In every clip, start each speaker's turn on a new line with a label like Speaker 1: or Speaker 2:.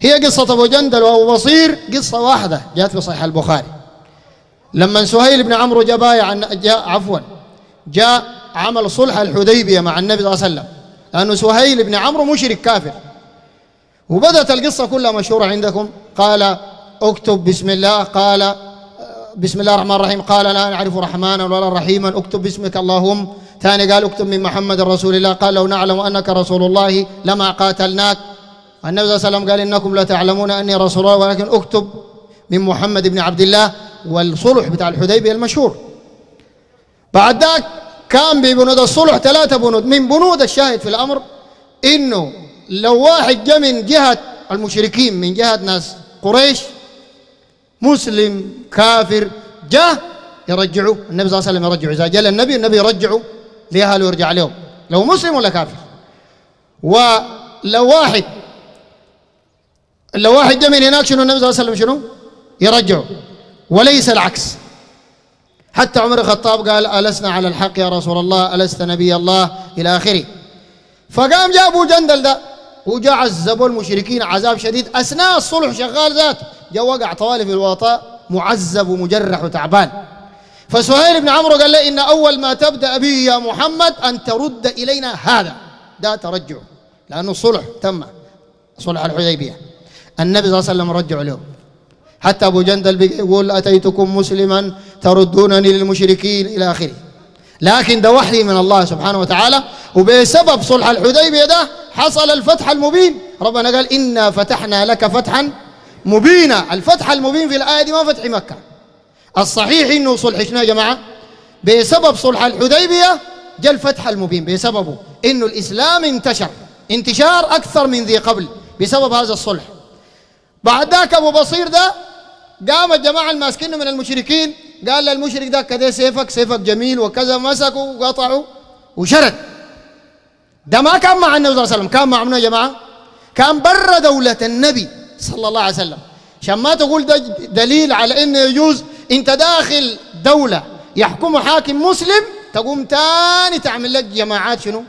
Speaker 1: هي قصة أبو جندل وأبو بصير قصة واحدة جاءت في صحيح البخاري. لما سهيل بن عمرو جاء بايع جاء عفوا جاء عمل صلح الحديبية مع النبي صلى الله عليه وسلم. لأنه سهيل بن عمرو مشرك كافر. وبدأت القصة كلها مشهورة عندكم. قال اكتب بسم الله. قال بسم الله الرحمن الرحيم. قال لا نعرف رحمانا ولا رحيما. اكتب باسمك اللهم. ثاني قال اكتب من محمد رسول الله. قال لو نعلم أنك رسول الله لما قاتلناك النبي صلى الله عليه وسلم قال إنكم لا تعلمون أني رسول الله ولكن أكتب من محمد بن عبد الله والصلح بتاع الحديبية المشهور. بعد ذاك كان ببنود الصلح ثلاثة بنود. من بنود الشاهد في الأمر إنه لو واحد جاء من جهة المشركين من جهة ناس قريش مسلم كافر جاء يرجعوا. النبي صلى الله عليه وسلم يرجعوا إذا جاء النبي النبي يرجعوا لأهله ويرجع لهم لو مسلم ولا كافر. ولو واحد لو واحد جاء من هناك شنو النبي صلى الله عليه وسلم شنو؟ يرجعوا وليس العكس. حتى عمر الخطاب قال ألسنا على الحق يا رسول الله ألست نبي الله. إلى آخره. فقام جاء أبو جندل ده وجاء عذبوا المشركين عذاب شديد. أثناء الصلح شغال ذاته جاء وقع طوالي في الوطاء معذب ومجرح وتعبان. فسهيل بن عمرو قال له إن أول ما تبدأ به يا محمد أن ترد إلينا هذا. ده ترجع لأنه الصلح تم صلح الحديبية. النبي صلى الله عليه وسلم رجع له. حتى أبو جندل يقول أتيتكم مسلما تردونني للمشركين إلى آخره. لكن ده وحي من الله سبحانه وتعالى وبسبب صلح الحديبية ده حصل الفتح المبين. ربنا قال إنا فتحنا لك فتحا مبينا. الفتح المبين في الآية دي ما فتح مكة. الصحيح إنه صلح شنو يا جماعة. بسبب صلح الحديبية جاء الفتح المبين. بسببه إنه الإسلام انتشر. انتشار أكثر من ذي قبل بسبب هذا الصلح. بعد ذاك أبو بصير ده قام الجماعة الماسكينه من المشركين قال للمشرك ده كده سيفك سيفك جميل وكذا مسكوا وقطعوا وشرد. ده ما كان مع النبي صلى الله عليه وسلم كان مع منه يا جماعة؟ كان برا دولة النبي صلى الله عليه وسلم. عشان ما تقول ده دليل على إنه يجوز أنت داخل دولة يحكم حاكم مسلم تقوم تاني تعمل لك جماعات شنو؟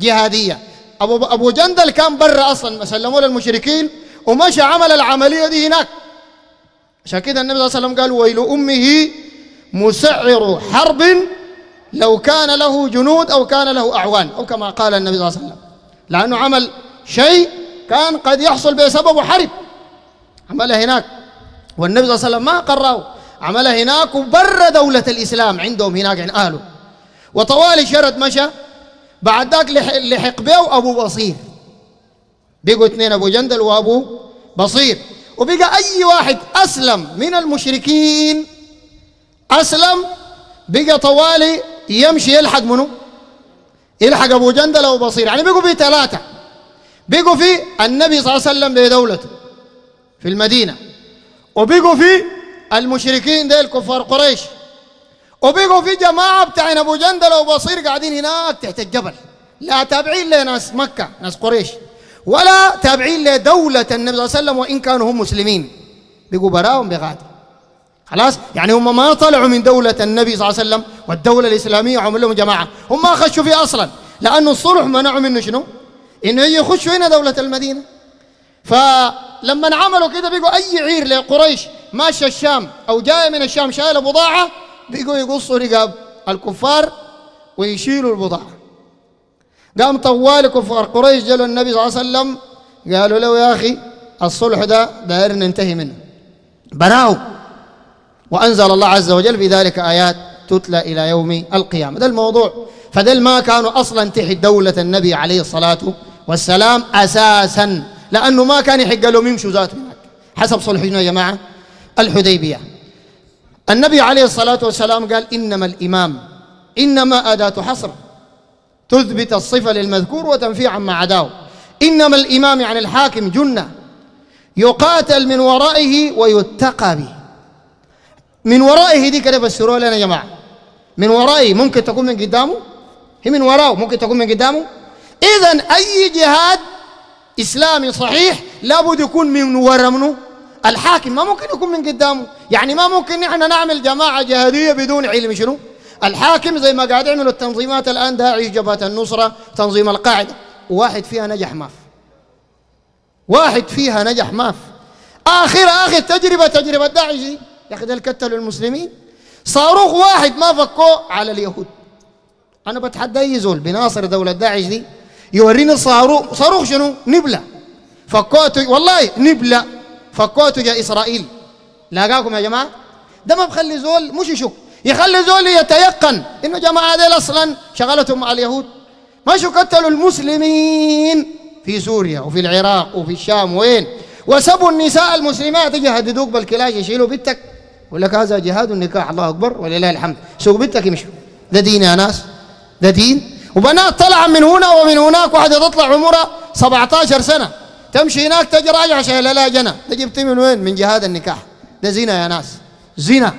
Speaker 1: جهادية. أبو, أبو جندل كان برا أصلا سلموه للمشركين ومشى عمل العملية دي هناك. عشان كده النبي صلى الله عليه وسلم قال ويل أمه مسعر حرب لو كان له جنود أو كان له أعوان. أو كما قال النبي صلى الله عليه وسلم. لأنه عمل شيء كان قد يحصل بسببه حرب. عملها هناك. والنبي صلى الله عليه وسلم ما قرره عملها هناك وبر دولة الإسلام عندهم هناك عند أهله. وطوالي شرد مشى. بعد ذاك لحق به أبو بصير. بقوا اثنين أبو جندل وأبو بصير. وبقى أي واحد أسلم من المشركين أسلم بقى طوالي يمشي يلحق منه يلحق أبو جندل أو بصير. يعني بقوا في ثلاثة. بقوا في النبي صلى الله عليه وسلم بدولته في المدينة. وبقوا في المشركين ديل كفار قريش. وبقوا في جماعة بتاعين أبو جندل وبصير قاعدين هناك تحت الجبل. لا تابعين لناس مكة ناس قريش. ولا تابعين لدولة النبي صلى الله عليه وسلم وإن كانوا هم مسلمين. بقوا براهم بغادي خلاص؟ يعني هم ما طلعوا من دولة النبي صلى الله عليه وسلم والدولة الإسلامية وعمل لهم جماعة. هم ما خشوا فيه أصلا. لأنه الصلح منعوا منه شنو؟ إنه يخشوا هنا دولة المدينة. فلما عملوا كده بقوا أي عير لقريش ماشي الشام أو جاي من الشام شايل بضاعة بقوا يقصوا رقاب الكفار ويشيلوا البضاعة. قام طوال كفار قريش جلوا النبي صلى الله عليه وسلم. قالوا له يا أخي الصلح ده داير ننتهي منه. براو وأنزل الله عز وجل في ذلك آيات تتلى إلى يوم القيامة. ده الموضوع. فدل ما كانوا أصلا تحت دولة النبي عليه الصلاة والسلام أساسا. لأنه ما كان يحق لهم يمشوا ذاته هناك. حسب صلحنا يا جماعة؟ الحديبية. النبي عليه الصلاة والسلام قال إنما الإمام إنما أداة حصر. تثبت الصفة للمذكور وتنفي عما عداه إنما الإمام يعني الحاكم جنة يقاتل من ورائه ويتقى به. من ورائه دي كده فسروها لنا يا جماعة. من ورائه ممكن تكون من قدامه؟ هي من وراه ممكن تكون من قدامه؟ إذا أي جهاد إسلامي صحيح لابد يكون من ورا منه؟ الحاكم ما ممكن يكون من قدامه. يعني ما ممكن نحن نعمل جماعة جهادية بدون علم شنو؟ الحاكم زي ما قاعد يعملوا التنظيمات الآن داعش جبهة النصرة تنظيم القاعدة. واحد فيها نجح ما في. واحد فيها نجح ما في. آخر آخر تجربة تجربة داعش يا أخي ده الكتلوا المسلمين صاروخ واحد ما فكوه على اليهود. أنا بتحدى أي زول بناصر دولة داعش دي يوريني صاروخ صاروخ شنو؟ نبلة. فكوته والله نبلة. فكوته جا إسرائيل. لاقاكم يا جماعة؟ ده ما بخلي زول مش يشك. يخلي زول يتيقن إنه جماعة ديل أصلا شغلتهم مع اليهود. مشوا قتلوا المسلمين؟ في سوريا وفي العراق وفي الشام. وين؟ وسبوا النساء المسلمات. يجي يهددوك بالكلاش يشيلوا بنتك. يقول لك هذا جهاد النكاح. الله أكبر. ولله الحمد. سوق بنتك يمشوا ده دين يا ناس. ده دين. وبنات طلع من هنا ومن هناك. واحدة تطلع عمرها 17 سنة. تمشي هناك تجي راجعة شايلة لها جنى ده جبت من وين؟ من جهاد النكاح. ده زنا يا ناس. زنا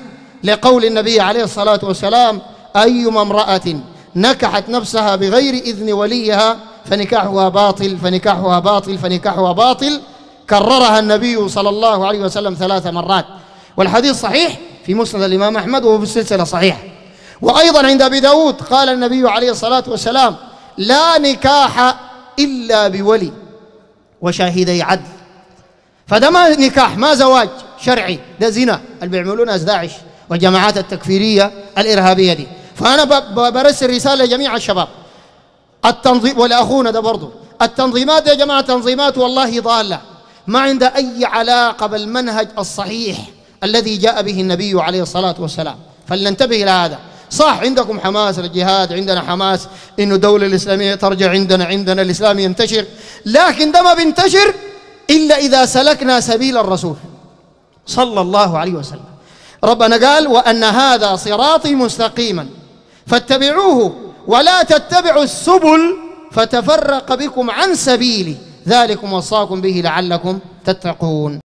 Speaker 1: لقول النبي عليه الصلاة والسلام أيما امرأة نكحت نفسها بغير إذن وليها فنكاحها باطل فنكاحها باطل فنكاحها باطل كررها النبي صلى الله عليه وسلم ثلاث مرات. والحديث صحيح في مسند الإمام أحمد وهو في السلسلة صحيح وأيضا عند أبي داود قال النبي عليه الصلاة والسلام لا نكاح إلا بولي وشاهدي عدل. فده ما نكاح ما زواج شرعي. ده زنا. اللي بيعملونه داعش والجماعات التكفيرية الإرهابية دي. فأنا برسل رسالة لجميع الشباب. التنظيم ولأخونا ده برضه التنظيمات يا جماعة تنظيمات والله ضالة. ما عندها أي علاقة بالمنهج الصحيح الذي جاء به النبي عليه الصلاة والسلام. فلننتبه إلى هذا. صح عندكم حماس للجهاد عندنا حماس إنه الدولة الإسلامية ترجع عندنا عندنا الإسلام ينتشر. لكن ده ما بينتشر إلا إذا سلكنا سبيل الرسول صلى الله عليه وسلم. ربنا قال وأن هذا صراطي مستقيما. فاتبعوه ولا تتبعوا السبل فتفرق بكم عن سبيلي. ذلكم وصاكم به لعلكم تتقون.